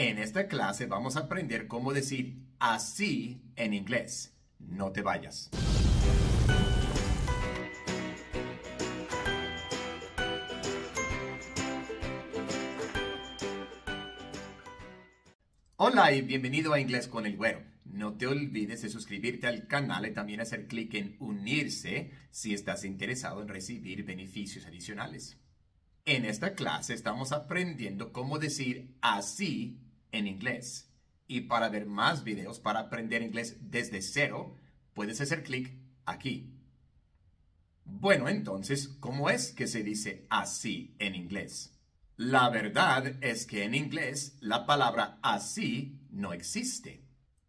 En esta clase vamos a aprender cómo decir así en inglés. No te vayas. Hola y bienvenido a Inglés con el Güero. No te olvides de suscribirte al canal y también hacer clic en unirse si estás interesado en recibir beneficios adicionales. En esta clase estamos aprendiendo cómo decir así en inglés. Y para ver más videos para aprender inglés desde cero, puedes hacer clic aquí. Bueno, entonces, ¿cómo es que se dice así en inglés? La verdad es que en inglés la palabra así no existe.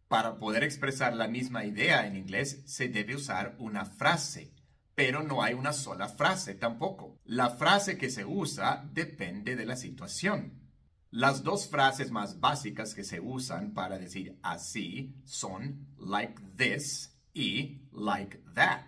Para poder expresar la misma idea en inglés se debe usar una frase, pero no hay una sola frase tampoco. La frase que se usa depende de la situación. Las dos frases más básicas que se usan para decir así son like this y like that.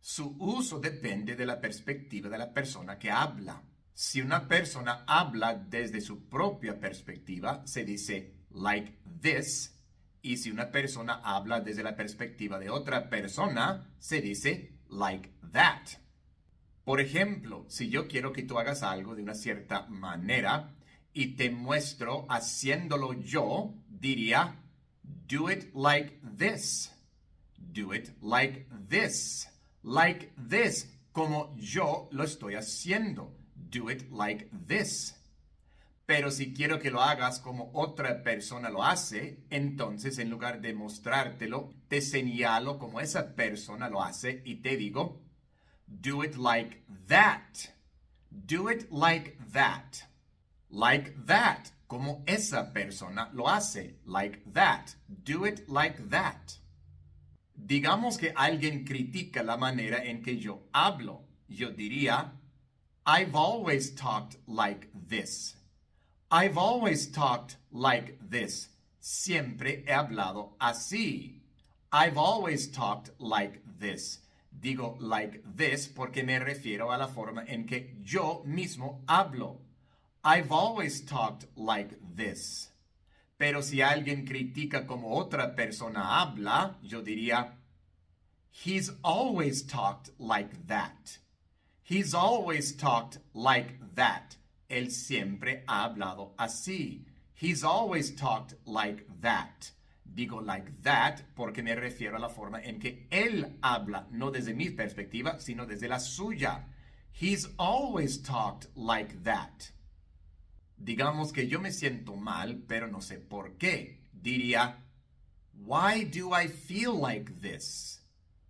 Su uso depende de la perspectiva de la persona que habla. Si una persona habla desde su propia perspectiva, se dice like this. Y si una persona habla desde la perspectiva de otra persona, se dice like that. Por ejemplo, si yo quiero que tú hagas algo de una cierta manera, y te muestro haciéndolo yo, diría, do it like this. Do it like this. Like this, como yo lo estoy haciendo. Do it like this. Pero si quiero que lo hagas como otra persona lo hace, entonces en lugar de mostrártelo, te señalo como esa persona lo hace y te digo, do it like that. Do it like that. Like that, como esa persona lo hace. Like that. Do it like that. Digamos que alguien critica la manera en que yo hablo. Yo diría, I've always talked like this. I've always talked like this. Siempre he hablado así. I've always talked like this. Digo like this porque me refiero a la forma en que yo mismo hablo. I've always talked like this. Pero si alguien critica como otra persona habla, yo diría, He's always talked like that. He's always talked like that. Él siempre ha hablado así. He's always talked like that. Digo like that porque me refiero a la forma en que él habla, no desde mi perspectiva, sino desde la suya. He's always talked like that. Digamos que yo me siento mal, pero no sé por qué. Diría, Why do I feel like this?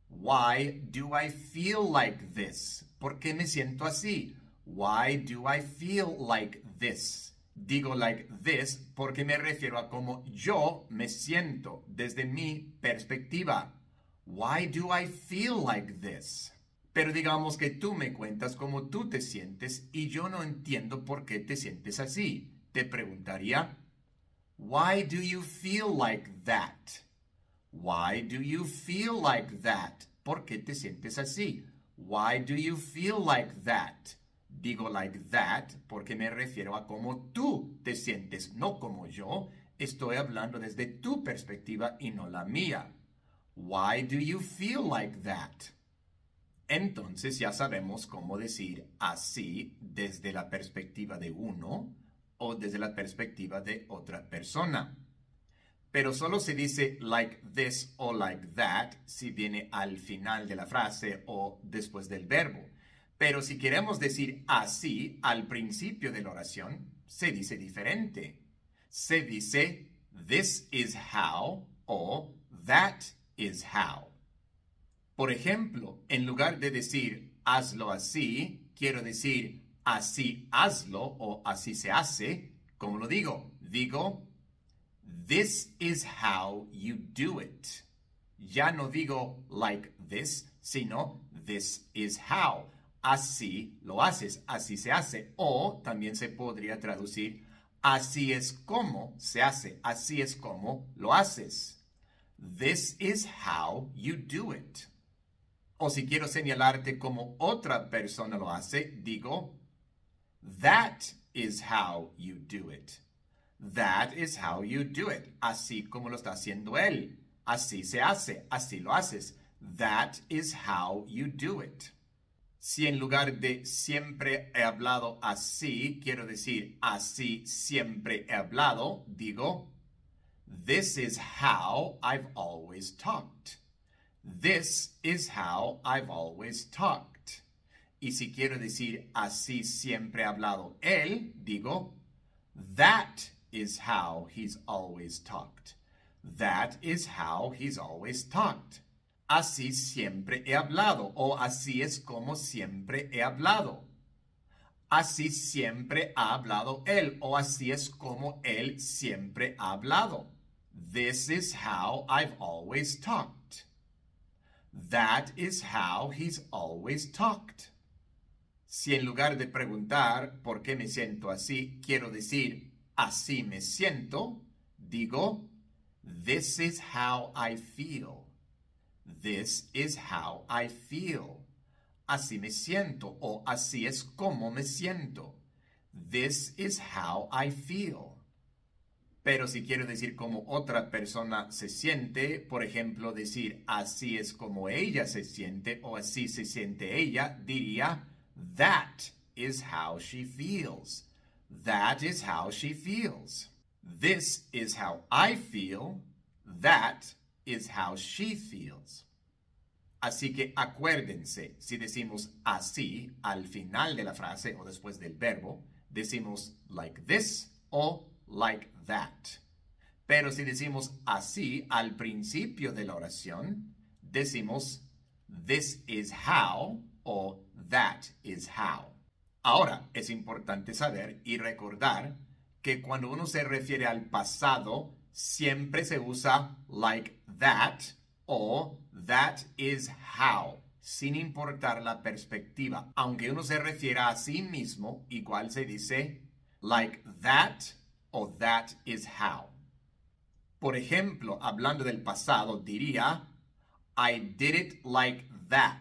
Why do I feel like this? ¿Por qué me siento así? Why do I feel like this? Digo like this porque me refiero a cómo yo me siento desde mi perspectiva. Why do I feel like this? Pero digamos que tú me cuentas cómo tú te sientes y yo no entiendo por qué te sientes así. Te preguntaría, Why do you feel like that? Why do you feel like that? ¿Por qué te sientes así? Why do you feel like that? Digo like that porque me refiero a cómo tú te sientes, no como yo. Estoy hablando desde tu perspectiva y no la mía. Why do you feel like that? Entonces ya sabemos cómo decir así desde la perspectiva de uno o desde la perspectiva de otra persona. Pero solo se dice like this o like that si viene al final de la frase o después del verbo. Pero si queremos decir así al principio de la oración, se dice diferente. Se dice this is how o that is how. Por ejemplo, en lugar de decir hazlo así, quiero decir así hazlo o así se hace. ¿Cómo lo digo? Digo, this is how you do it. Ya no digo like this, sino this is how. Así lo haces, así se hace. O también se podría traducir, así es como se hace, así es como lo haces. This is how you do it. O si quiero señalarte como otra persona lo hace, digo, that is how you do it. That is how you do it. Así como lo está haciendo él. Así se hace. Así lo haces. That is how you do it. Si en lugar de siempre he hablado así, quiero decir así siempre he hablado, digo, This is how I've always talked. This is how I've always talked. Y si quiero decir así siempre he hablado él, digo, That is how he's always talked. That is how he's always talked. Así siempre he hablado o así es como siempre he hablado. Así siempre ha hablado él o así es como él siempre ha hablado. This is how I've always talked. That is how he's always talked. Si en lugar de preguntar por qué me siento así, quiero decir así me siento, digo, this is how I feel. This is how I feel. Así me siento o así es como me siento. This is how I feel. Pero si quiero decir cómo otra persona se siente, por ejemplo, decir así es como ella se siente o así se siente ella, diría that is how she feels. That is how she feels. This is how I feel. That is how she feels. Así que acuérdense, si decimos así al final de la frase o después del verbo, decimos like this o like that. Pero si decimos así al principio de la oración, decimos this is how o that is how. Ahora, es importante saber y recordar que cuando uno se refiere al pasado, siempre se usa like that o that is how, sin importar la perspectiva. Aunque uno se refiera a sí mismo, igual se dice like that o that is how. Por ejemplo, hablando del pasado, diría I did it like that.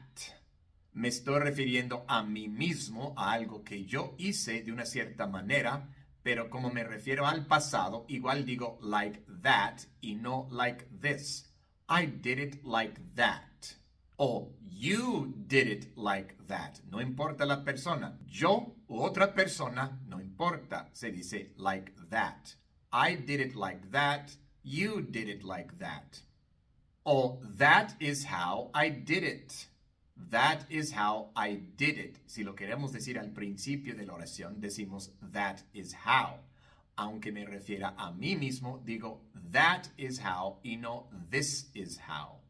Me estoy refiriendo a mí mismo, a algo que yo hice de una cierta manera, pero como me refiero al pasado, igual digo like that y no like this. I did it like that. O you did it like that. No importa la persona. Yo u otra persona, no importa. Se dice like that. I did it like that. You did it like that. O that is how I did it. That is how I did it. Si lo queremos decir al principio de la oración, decimos that is how. Aunque me refiera a mí mismo, digo that is how y no this is how.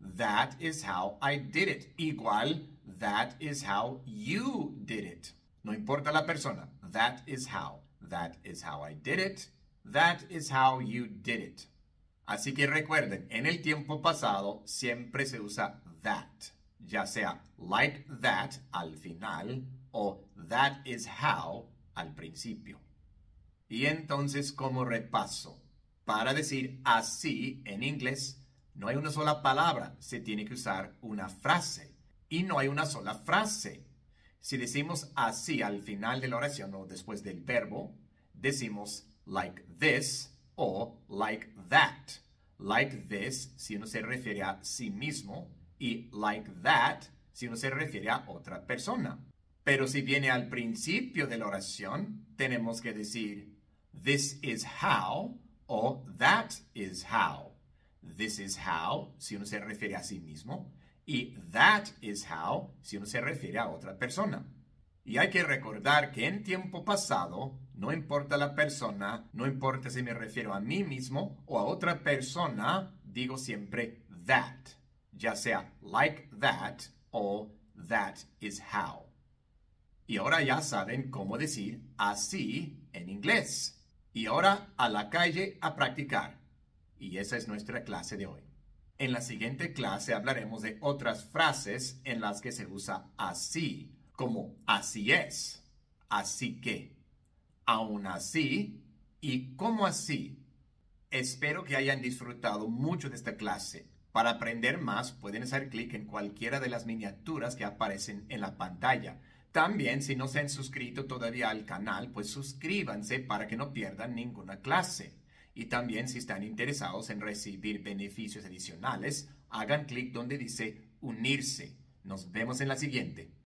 That is how I did it. Igual, that is how you did it. No importa la persona. That is how. That is how I did it. That is how you did it. Así que recuerden, en el tiempo pasado siempre se usa that ya sea like that al final o that is how al principio. Y entonces como repaso, para decir así en inglés, no hay una sola palabra, se tiene que usar una frase. Y no hay una sola frase. Si decimos así al final de la oración o después del verbo, decimos like this o like that. Like this, si uno se refiere a sí mismo, y like that si uno se refiere a otra persona. Pero si viene al principio de la oración, tenemos que decir this is how o that is how. This is how si uno se refiere a sí mismo y that is how si uno se refiere a otra persona. Y hay que recordar que en tiempo pasado, no importa la persona, no importa si me refiero a mí mismo o a otra persona, digo siempre that ya sea like that o that is how. Y ahora ya saben cómo decir así en inglés. Y ahora a la calle a practicar. Y esa es nuestra clase de hoy. En la siguiente clase hablaremos de otras frases en las que se usa así, como así es, así que, aún así y como así. Espero que hayan disfrutado mucho de esta clase. Para aprender más, pueden hacer clic en cualquiera de las miniaturas que aparecen en la pantalla. También si no se han suscrito todavía al canal, pues suscríbanse para que no pierdan ninguna clase. Y también si están interesados en recibir beneficios adicionales, hagan clic donde dice unirse. Nos vemos en la siguiente.